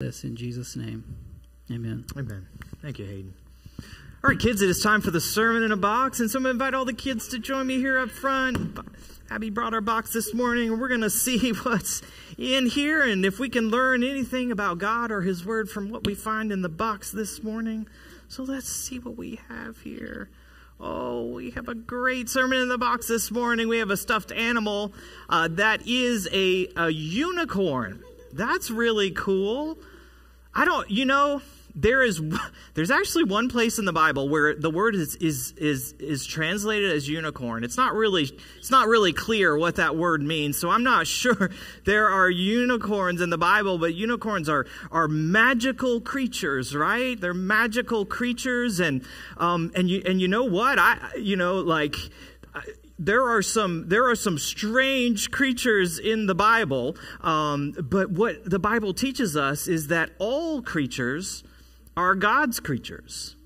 this in Jesus' name. Amen. Amen. Thank you, Hayden. All right, kids, it is time for the sermon in a box, and so I'm going to invite all the kids to join me here up front. Abby brought our box this morning, and we're going to see what's in here and if we can learn anything about God or His Word from what we find in the box this morning. So let's see what we have here. Oh, we have a great sermon in the box this morning. We have a stuffed animal uh, that is a, a unicorn. That's really cool. I don't, you know, there is there's actually one place in the Bible where the word is is is is translated as unicorn. It's not really it's not really clear what that word means. So I'm not sure there are unicorns in the Bible, but unicorns are are magical creatures, right? They're magical creatures and um and you and you know what? I you know like there are some there are some strange creatures in the Bible, um, but what the Bible teaches us is that all creatures are God's creatures,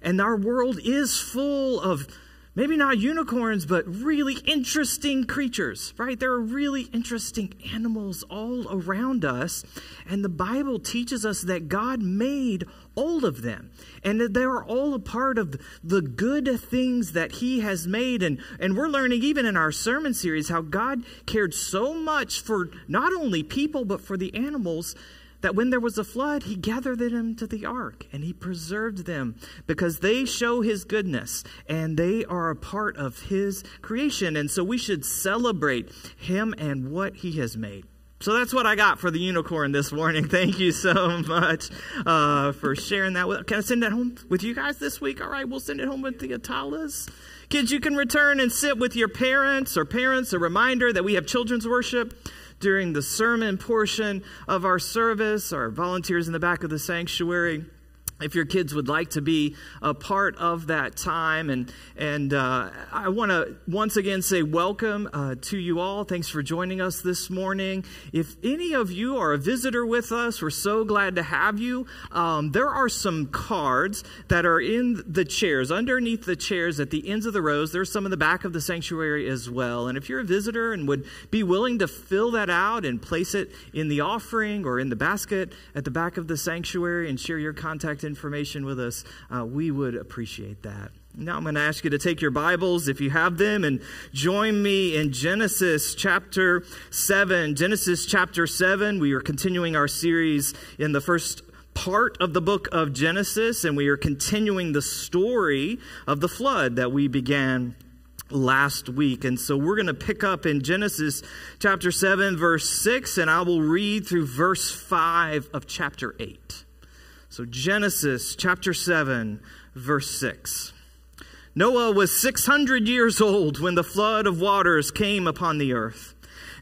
and our world is full of maybe not unicorns, but really interesting creatures, right? There are really interesting animals all around us. And the Bible teaches us that God made all of them and that they are all a part of the good things that He has made. And, and we're learning, even in our sermon series, how God cared so much for not only people, but for the animals that when there was a flood, he gathered them to the ark and he preserved them because they show his goodness and they are a part of his creation. And so we should celebrate him and what he has made. So that's what I got for the unicorn this morning. Thank you so much uh, for sharing that. With, can I send that home with you guys this week? All right, we'll send it home with the Atalas. Kids, you can return and sit with your parents or parents. A reminder that we have children's worship during the sermon portion of our service. Our volunteers in the back of the sanctuary if your kids would like to be a part of that time. And, and uh, I want to once again say welcome uh, to you all. Thanks for joining us this morning. If any of you are a visitor with us, we're so glad to have you. Um, there are some cards that are in the chairs, underneath the chairs at the ends of the rows. There's some in the back of the sanctuary as well. And if you're a visitor and would be willing to fill that out and place it in the offering or in the basket at the back of the sanctuary and share your contact information, information with us, uh, we would appreciate that. Now I'm going to ask you to take your Bibles, if you have them, and join me in Genesis chapter 7. Genesis chapter 7, we are continuing our series in the first part of the book of Genesis, and we are continuing the story of the flood that we began last week. And so we're going to pick up in Genesis chapter 7, verse 6, and I will read through verse 5 of chapter 8. So, Genesis chapter 7, verse 6. Noah was 600 years old when the flood of waters came upon the earth.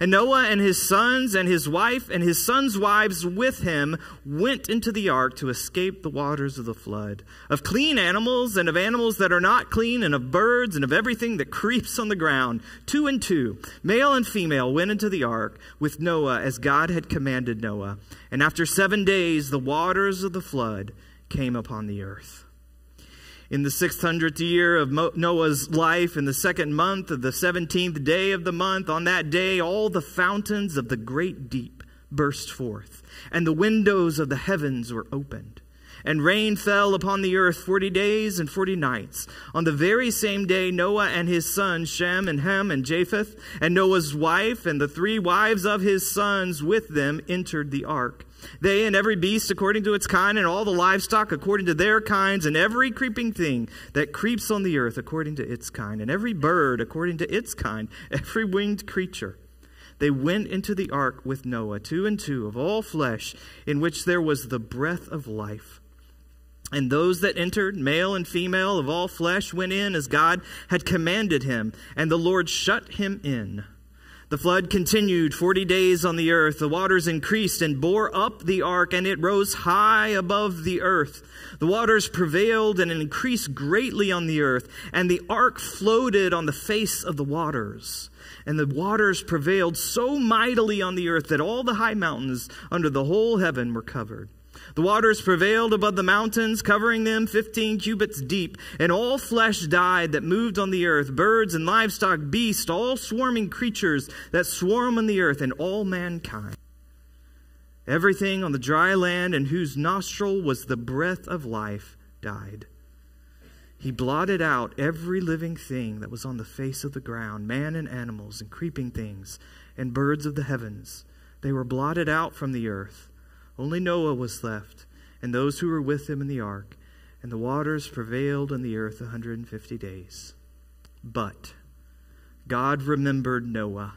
And Noah and his sons and his wife and his sons' wives with him went into the ark to escape the waters of the flood, of clean animals and of animals that are not clean, and of birds and of everything that creeps on the ground. Two and two, male and female, went into the ark with Noah as God had commanded Noah. And after seven days, the waters of the flood came upon the earth in the 600th year of Noah's life, in the second month of the 17th day of the month, on that day, all the fountains of the great deep burst forth, and the windows of the heavens were opened. And rain fell upon the earth forty days and forty nights. On the very same day, Noah and his sons, Shem and Ham and Japheth, and Noah's wife and the three wives of his sons with them entered the ark they and every beast according to its kind, and all the livestock according to their kinds, and every creeping thing that creeps on the earth according to its kind, and every bird according to its kind, every winged creature. They went into the ark with Noah, two and two of all flesh, in which there was the breath of life. And those that entered, male and female of all flesh, went in as God had commanded him, and the Lord shut him in. The flood continued 40 days on the earth. The waters increased and bore up the ark, and it rose high above the earth. The waters prevailed and increased greatly on the earth, and the ark floated on the face of the waters. And the waters prevailed so mightily on the earth that all the high mountains under the whole heaven were covered. The waters prevailed above the mountains, covering them fifteen cubits deep, and all flesh died that moved on the earth birds and livestock, beasts, all swarming creatures that swarm on the earth, and all mankind. Everything on the dry land in whose nostril was the breath of life died. He blotted out every living thing that was on the face of the ground, man and animals, and creeping things, and birds of the heavens. They were blotted out from the earth. Only Noah was left, and those who were with him in the ark, and the waters prevailed on the earth a 150 days. But God remembered Noah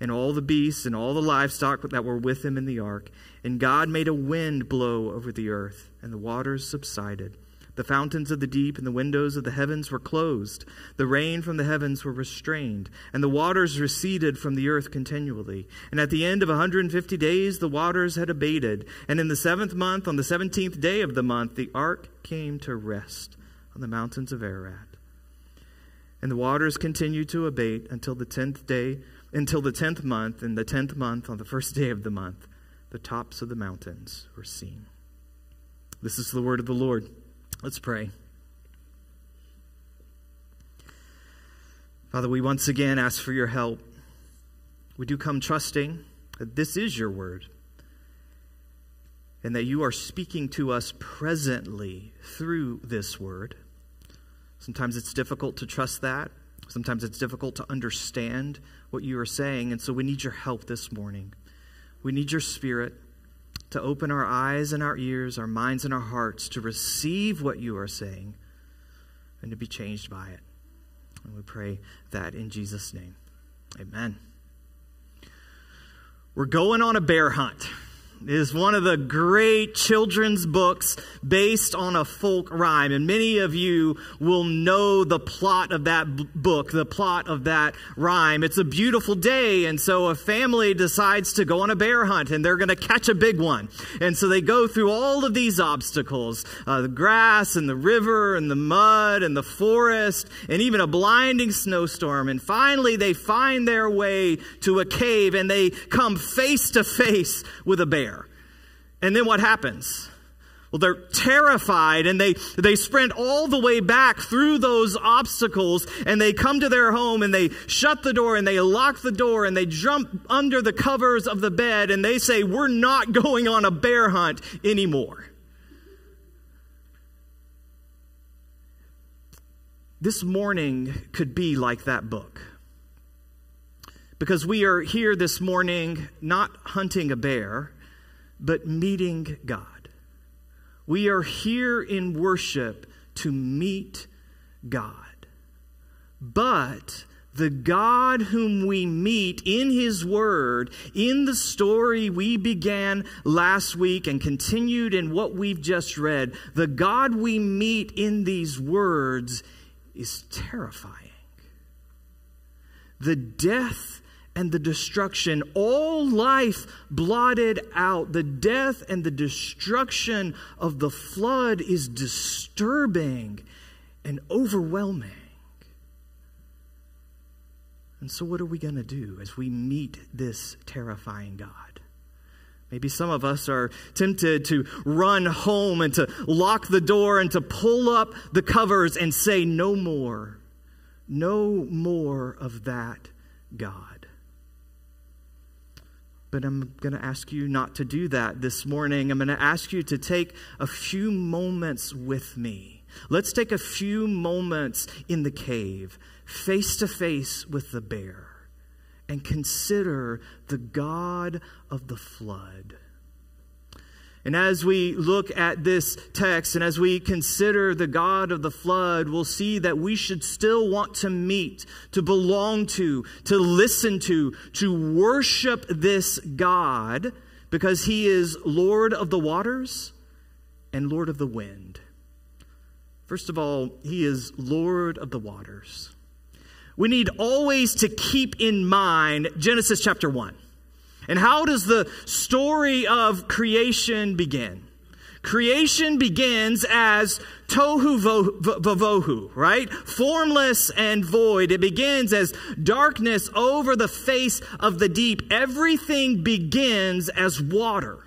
and all the beasts and all the livestock that were with him in the ark. And God made a wind blow over the earth, and the waters subsided. The fountains of the deep and the windows of the heavens were closed. The rain from the heavens were restrained, and the waters receded from the earth continually. And at the end of a 150 days, the waters had abated. And in the seventh month, on the seventeenth day of the month, the ark came to rest on the mountains of Ararat. And the waters continued to abate until the tenth day, until the tenth month. In the tenth month, on the first day of the month, the tops of the mountains were seen. This is the word of the Lord. Let's pray. Father, we once again ask for your help. We do come trusting that this is your word and that you are speaking to us presently through this word. Sometimes it's difficult to trust that. Sometimes it's difficult to understand what you are saying. And so we need your help this morning. We need your spirit to open our eyes and our ears, our minds and our hearts to receive what you are saying and to be changed by it. And we pray that in Jesus' name. Amen. We're going on a bear hunt is one of the great children's books based on a folk rhyme. And many of you will know the plot of that book, the plot of that rhyme. It's a beautiful day, and so a family decides to go on a bear hunt, and they're going to catch a big one. And so they go through all of these obstacles uh, the grass, and the river, and the mud, and the forest, and even a blinding snowstorm. And finally, they find their way to a cave, and they come face to face with a bear. And then what happens? Well, they're terrified and they, they sprint all the way back through those obstacles and they come to their home and they shut the door and they lock the door and they jump under the covers of the bed and they say, We're not going on a bear hunt anymore. This morning could be like that book. Because we are here this morning not hunting a bear but meeting God. We are here in worship to meet God. But the God whom we meet in His Word, in the story we began last week and continued in what we've just read, the God we meet in these words is terrifying. The death and the destruction, all life blotted out. The death and the destruction of the flood is disturbing and overwhelming. And so, what are we going to do as we meet this terrifying God? Maybe some of us are tempted to run home and to lock the door and to pull up the covers and say, No more. No more of that God but I'm going to ask you not to do that this morning. I'm going to ask you to take a few moments with me. Let's take a few moments in the cave, face to face with the bear, and consider the God of the flood. And as we look at this text and as we consider the God of the flood, we'll see that we should still want to meet, to belong to, to listen to, to worship this God because he is Lord of the waters and Lord of the wind. First of all, he is Lord of the waters. We need always to keep in mind Genesis chapter 1. And how does the story of creation begin? Creation begins as tohu vavohu, right? Formless and void. It begins as darkness over the face of the deep. Everything begins as water.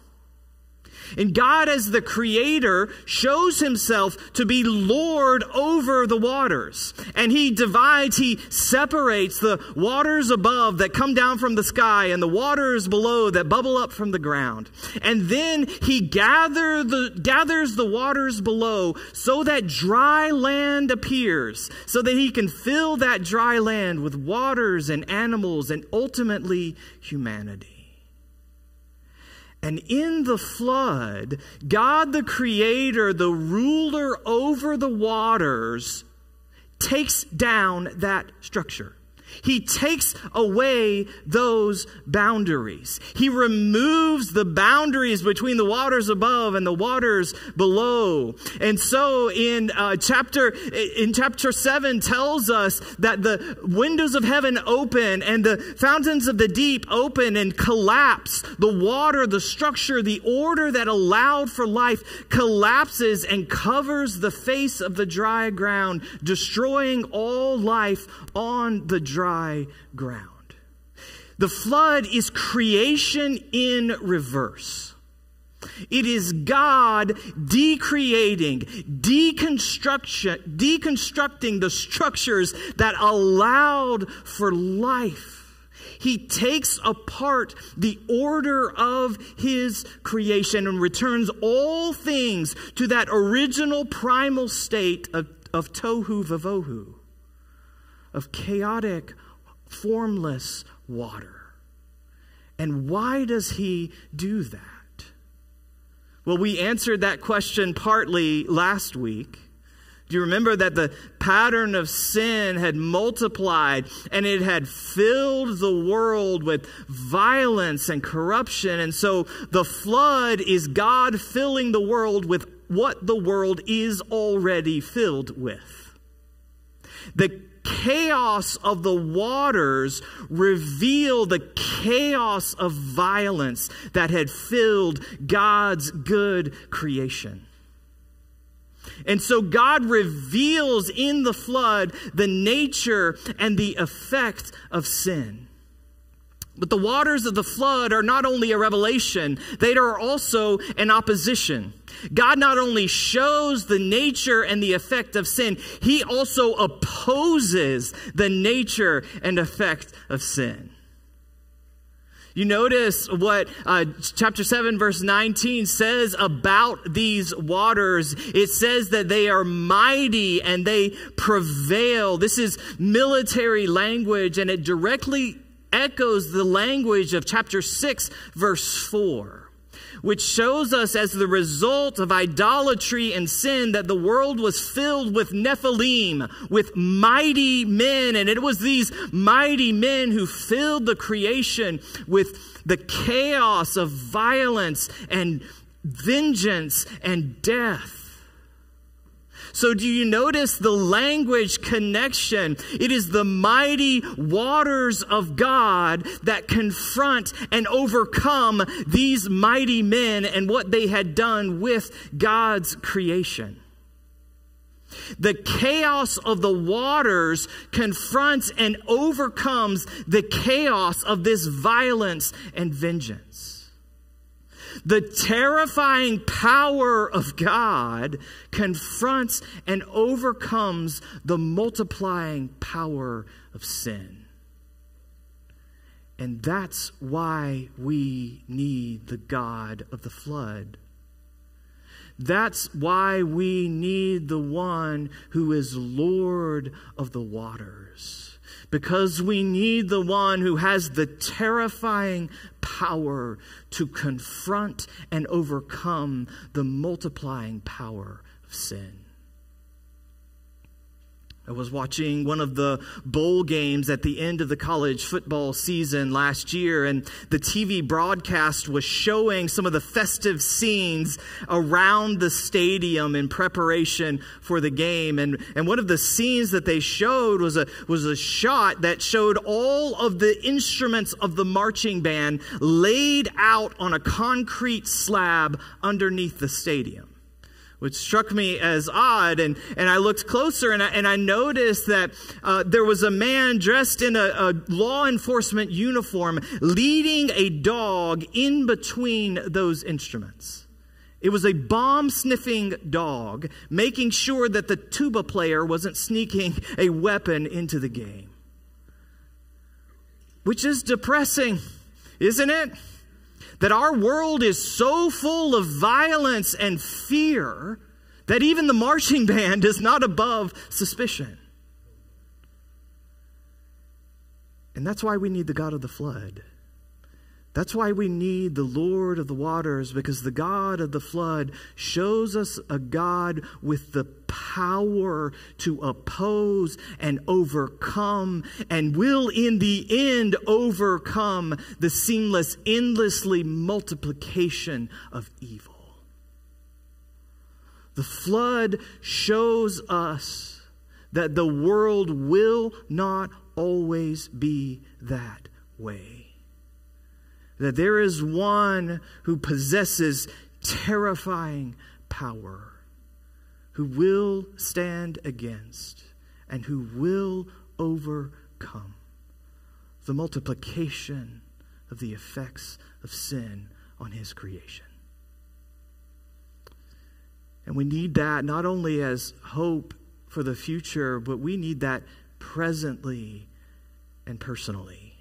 And God, as the creator, shows himself to be Lord over the waters. And he divides, he separates the waters above that come down from the sky and the waters below that bubble up from the ground. And then he gather the, gathers the waters below so that dry land appears, so that he can fill that dry land with waters and animals and ultimately humanity. And in the flood, God the Creator, the ruler over the waters, takes down that structure. He takes away those boundaries. He removes the boundaries between the waters above and the waters below. And so in uh, chapter in chapter 7 tells us that the windows of heaven open and the fountains of the deep open and collapse. The water, the structure, the order that allowed for life collapses and covers the face of the dry ground, destroying all life on the dry dry ground. The flood is creation in reverse. It is God decreating, deconstruction, deconstructing the structures that allowed for life. He takes apart the order of his creation and returns all things to that original primal state of, of tohu vavohu of chaotic, formless water. And why does he do that? Well, we answered that question partly last week. Do you remember that the pattern of sin had multiplied and it had filled the world with violence and corruption? And so the flood is God filling the world with what the world is already filled with. The chaos of the waters reveal the chaos of violence that had filled God's good creation. And so God reveals in the flood the nature and the effect of sin. But the waters of the flood are not only a revelation, they are also an opposition. God not only shows the nature and the effect of sin, he also opposes the nature and effect of sin. You notice what uh, chapter 7, verse 19 says about these waters. It says that they are mighty and they prevail. This is military language, and it directly echoes the language of chapter 6, verse 4 which shows us as the result of idolatry and sin that the world was filled with Nephilim, with mighty men. And it was these mighty men who filled the creation with the chaos of violence and vengeance and death. So, do you notice the language connection? It is the mighty waters of God that confront and overcome these mighty men and what they had done with God's creation. The chaos of the waters confronts and overcomes the chaos of this violence and vengeance. The terrifying power of God confronts and overcomes the multiplying power of sin. And that's why we need the God of the flood. That's why we need the one who is Lord of the waters because we need the one who has the terrifying power to confront and overcome the multiplying power of sin. I was watching one of the bowl games at the end of the college football season last year, and the TV broadcast was showing some of the festive scenes around the stadium in preparation for the game. And, and one of the scenes that they showed was a, was a shot that showed all of the instruments of the marching band laid out on a concrete slab underneath the stadium which struck me as odd. And, and I looked closer and I, and I noticed that uh, there was a man dressed in a, a law enforcement uniform leading a dog in between those instruments. It was a bomb sniffing dog making sure that the tuba player wasn't sneaking a weapon into the game. Which is depressing, isn't it? That our world is so full of violence and fear that even the marching band is not above suspicion. And that's why we need the God of the flood. That's why we need the Lord of the waters, because the God of the flood shows us a God with the power to oppose and overcome, and will in the end overcome the seamless, endlessly multiplication of evil. The flood shows us that the world will not always be that way that there is one who possesses terrifying power, who will stand against and who will overcome the multiplication of the effects of sin on his creation. And we need that not only as hope for the future, but we need that presently and personally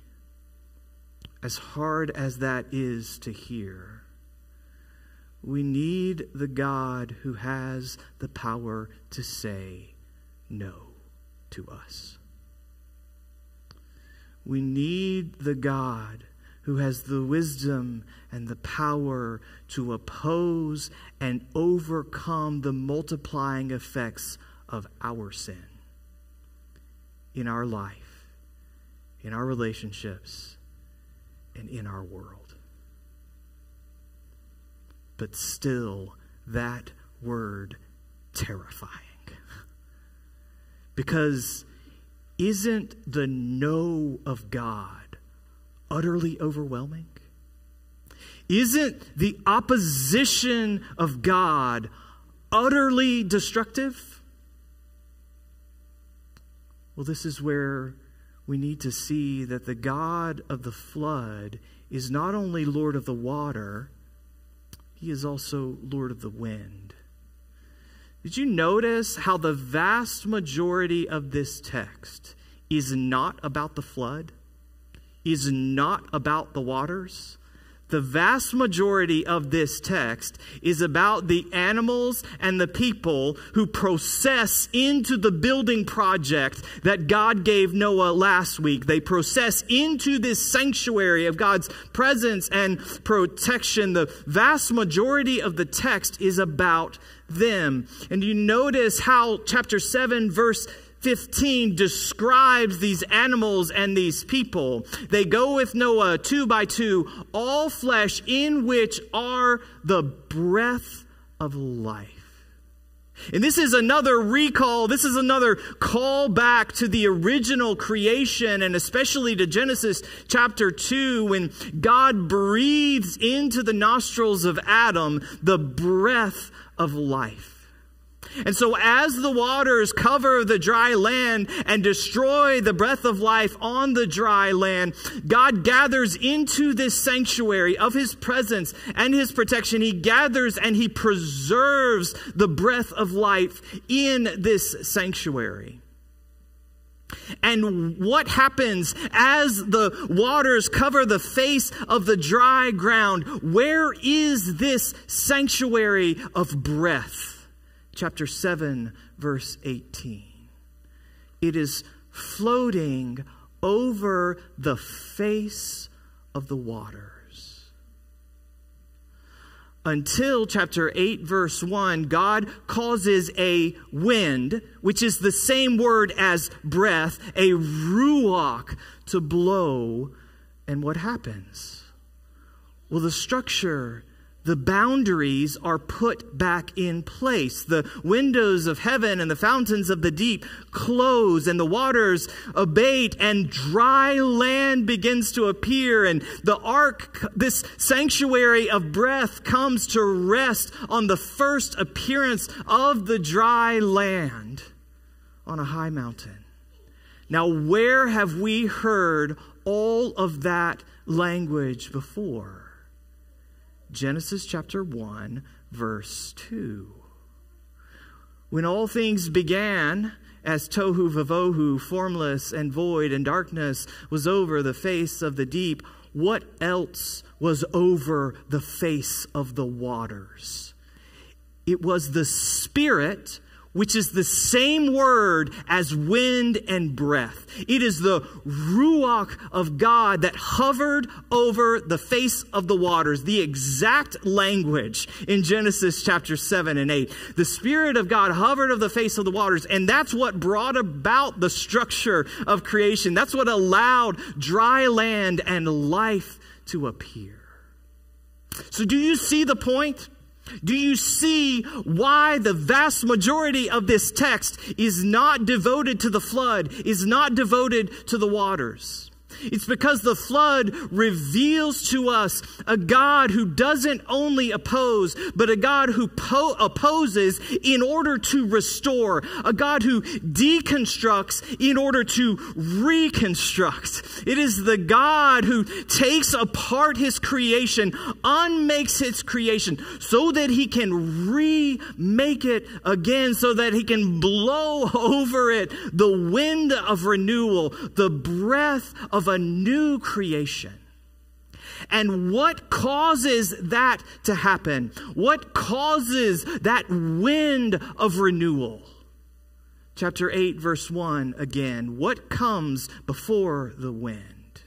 as hard as that is to hear, we need the God who has the power to say no to us. We need the God who has the wisdom and the power to oppose and overcome the multiplying effects of our sin in our life, in our relationships and in our world. But still, that word terrifying. Because isn't the no of God utterly overwhelming? Isn't the opposition of God utterly destructive? Well, this is where we need to see that the God of the flood is not only Lord of the water, he is also Lord of the wind. Did you notice how the vast majority of this text is not about the flood, is not about the waters? The vast majority of this text is about the animals and the people who process into the building project that God gave Noah last week. They process into this sanctuary of God's presence and protection. The vast majority of the text is about them. And you notice how chapter 7 verse 15 describes these animals and these people. They go with Noah two by two, all flesh in which are the breath of life. And this is another recall, this is another call back to the original creation and especially to Genesis chapter 2 when God breathes into the nostrils of Adam the breath of life. And so, as the waters cover the dry land and destroy the breath of life on the dry land, God gathers into this sanctuary of His presence and His protection. He gathers and He preserves the breath of life in this sanctuary. And what happens as the waters cover the face of the dry ground? Where is this sanctuary of breath? Chapter 7, verse 18. It is floating over the face of the waters. Until chapter 8, verse 1, God causes a wind, which is the same word as breath, a ruach, to blow. And what happens? Well, the structure the boundaries are put back in place. The windows of heaven and the fountains of the deep close, and the waters abate, and dry land begins to appear. And the ark, this sanctuary of breath, comes to rest on the first appearance of the dry land on a high mountain. Now, where have we heard all of that language before? Genesis chapter 1, verse 2. When all things began, as tohu vavohu, formless and void, and darkness was over the face of the deep, what else was over the face of the waters? It was the Spirit which is the same word as wind and breath. It is the ruach of God that hovered over the face of the waters, the exact language in Genesis chapter 7 and 8. The Spirit of God hovered over the face of the waters, and that's what brought about the structure of creation. That's what allowed dry land and life to appear. So, do you see the point? Do you see why the vast majority of this text is not devoted to the flood, is not devoted to the waters? It's because the flood reveals to us a God who doesn't only oppose, but a God who po- opposes in order to restore, a God who deconstructs in order to reconstruct. It is the God who takes apart his creation, unmakes his creation, so that he can remake it again, so that he can blow over it the wind of renewal, the breath of a new creation. And what causes that to happen? What causes that wind of renewal? Chapter 8, verse 1 again. What comes before the wind?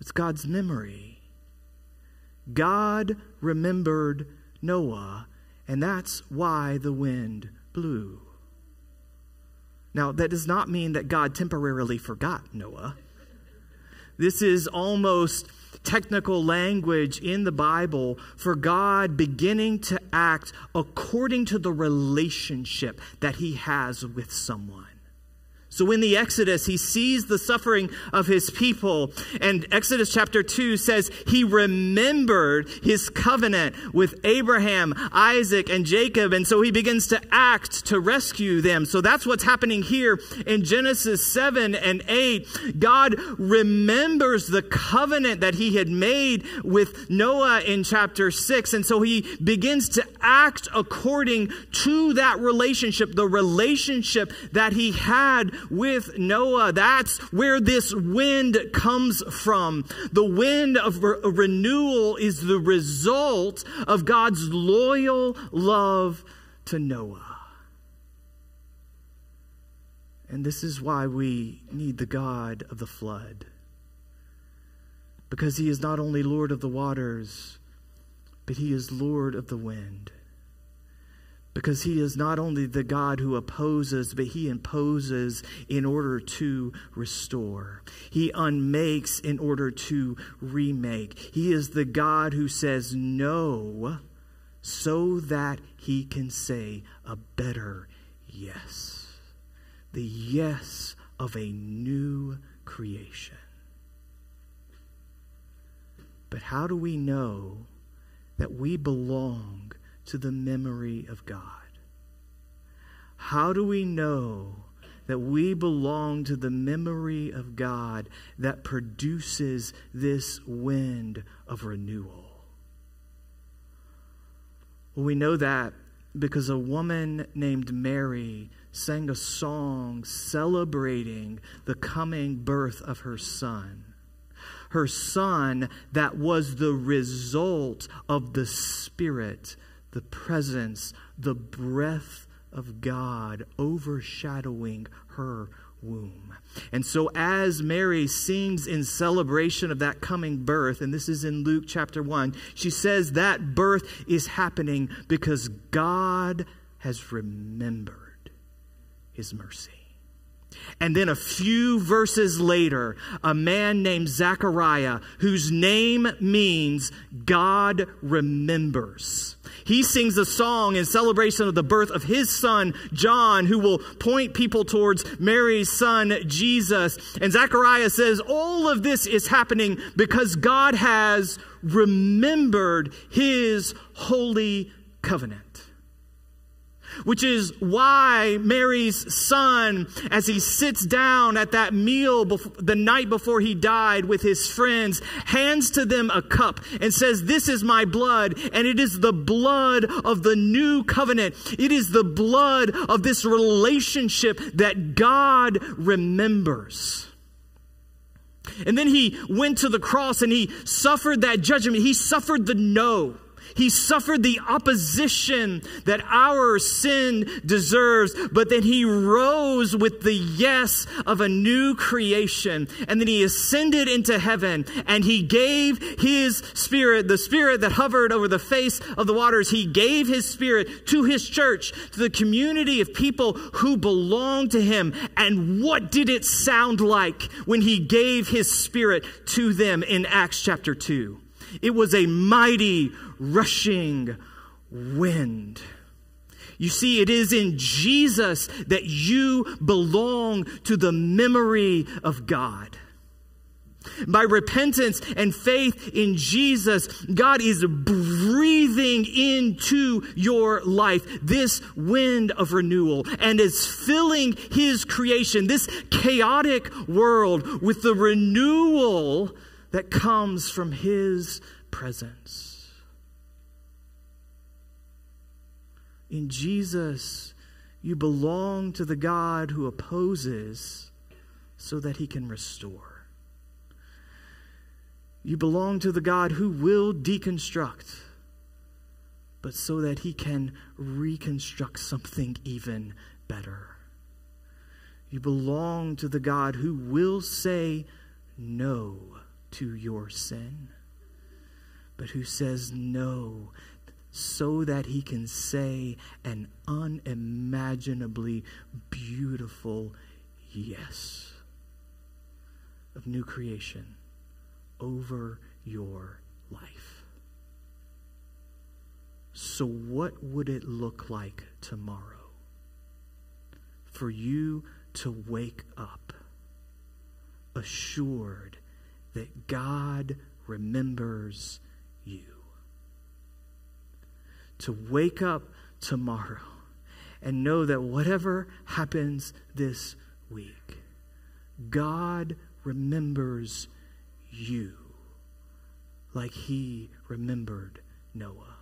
It's God's memory. God remembered Noah, and that's why the wind blew. Now, that does not mean that God temporarily forgot Noah. This is almost technical language in the Bible for God beginning to act according to the relationship that he has with someone. So in the Exodus, he sees the suffering of his people. And Exodus chapter 2 says he remembered his covenant with Abraham, Isaac, and Jacob. And so he begins to act to rescue them. So that's what's happening here in Genesis 7 and 8. God remembers the covenant that he had made with Noah in chapter 6. And so he begins to act according to that relationship, the relationship that he had with Noah. That's where this wind comes from. The wind of re- renewal is the result of God's loyal love to Noah. And this is why we need the God of the flood. Because he is not only Lord of the waters, but he is Lord of the wind. Because he is not only the God who opposes, but he imposes in order to restore. He unmakes in order to remake. He is the God who says no so that he can say a better yes. The yes of a new creation. But how do we know that we belong to the memory of God? How do we know that we belong to the memory of God that produces this wind of renewal? Well, we know that because a woman named Mary sang a song celebrating the coming birth of her son her son that was the result of the Spirit, the presence, the breath of God overshadowing her womb. And so, as Mary sings in celebration of that coming birth, and this is in Luke chapter 1, she says that birth is happening because God has remembered his mercy. And then a few verses later, a man named Zechariah, whose name means God remembers. He sings a song in celebration of the birth of his son, John, who will point people towards Mary's son, Jesus. And Zechariah says, All of this is happening because God has remembered his holy covenant. Which is why Mary's son, as he sits down at that meal the night before he died with his friends, hands to them a cup and says, This is my blood, and it is the blood of the new covenant. It is the blood of this relationship that God remembers. And then he went to the cross and he suffered that judgment. He suffered the no. He suffered the opposition that our sin deserves, but then he rose with the yes of a new creation. And then he ascended into heaven and he gave his spirit, the spirit that hovered over the face of the waters. He gave his spirit to his church, to the community of people who belong to him. And what did it sound like when he gave his spirit to them in Acts chapter 2? It was a mighty rushing wind. You see, it is in Jesus that you belong to the memory of God. By repentance and faith in Jesus, God is breathing into your life this wind of renewal and is filling His creation, this chaotic world, with the renewal that comes from His presence. In Jesus, you belong to the God who opposes so that he can restore. You belong to the God who will deconstruct, but so that he can reconstruct something even better. You belong to the God who will say no to your sin, but who says no so that he can say an unimaginably beautiful yes of new creation over your life. So, what would it look like tomorrow for you to wake up assured that God remembers you? to wake up tomorrow and know that whatever happens this week, God remembers you like he remembered Noah.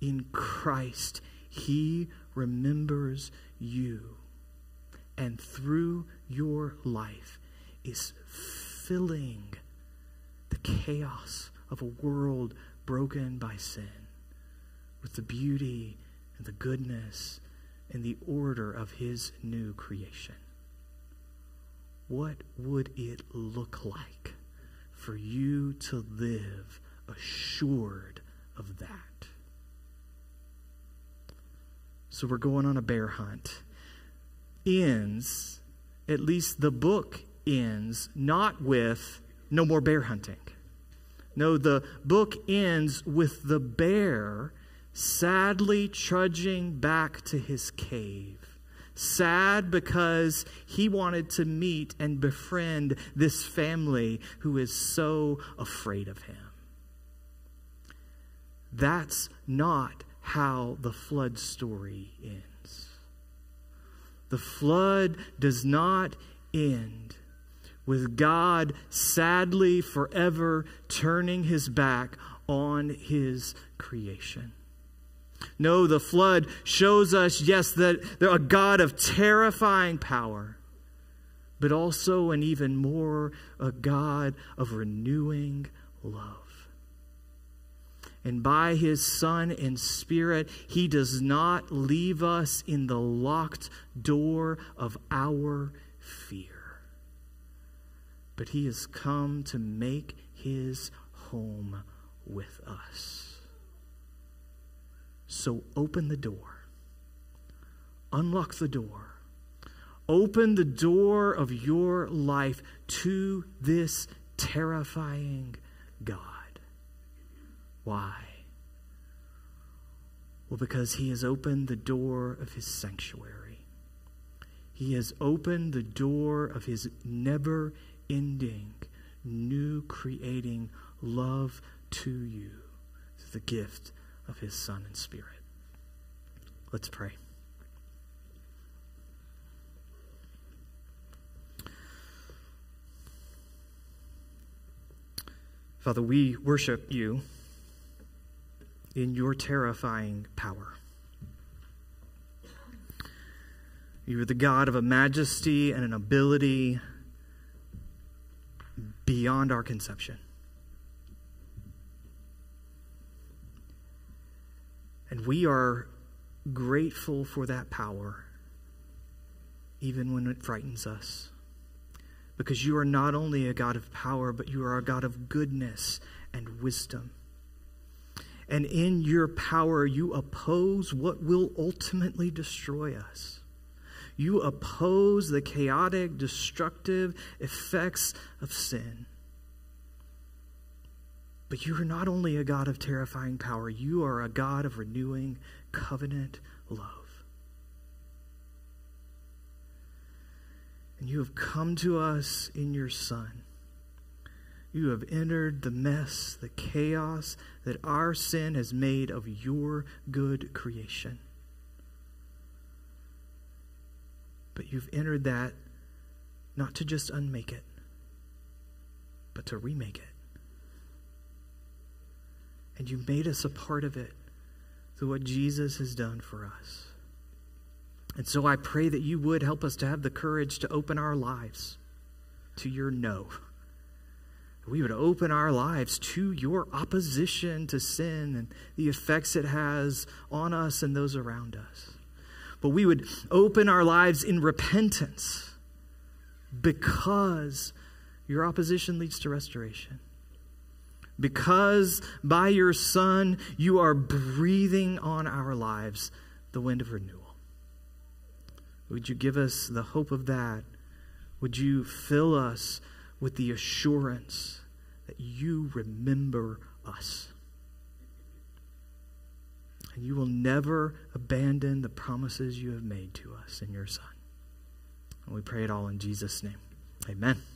In Christ, he remembers you. And through your life is filling the chaos of a world broken by sin with the beauty and the goodness and the order of his new creation. What would it look like for you to live assured of that? So we're going on a bear hunt. Ends, at least the book ends, not with no more bear hunting. No, the book ends with the bear sadly trudging back to his cave. Sad because he wanted to meet and befriend this family who is so afraid of him. That's not how the flood story ends. The flood does not end with God sadly forever turning his back on his creation. No, the flood shows us, yes, that they're a God of terrifying power, but also an even more a God of renewing love. And by his Son and Spirit, he does not leave us in the locked door of our fear, but he has come to make his home with us. So open the door, unlock the door, open the door of your life to this terrifying God. Why? Well, because He has opened the door of His sanctuary. He has opened the door of His never ending, new creating love to you through the gift of His Son and Spirit. Let's pray. Father, we worship you in your terrifying power. You are the God of a majesty and an ability beyond our conception. And we are grateful for that power, even when it frightens us. Because you are not only a God of power, but you are a God of goodness and wisdom. And in your power, you oppose what will ultimately destroy us. You oppose the chaotic, destructive effects of sin. But you are not only a God of terrifying power, you are a God of renewing covenant love. And you have come to us in your Son. You have entered the mess, the chaos that our sin has made of your good creation. But you've entered that not to just unmake it, but to remake it. And you made us a part of it through what Jesus has done for us. And so I pray that you would help us to have the courage to open our lives to your no. We would open our lives to your opposition to sin and the effects it has on us and those around us but we would open our lives in repentance because your opposition leads to restoration. Because by your Son, you are breathing on our lives the wind of renewal. Would you give us the hope of that? Would you fill us with the assurance that you remember us? and you will never abandon the promises you have made to us in your Son. And we pray it all in Jesus' name. Amen.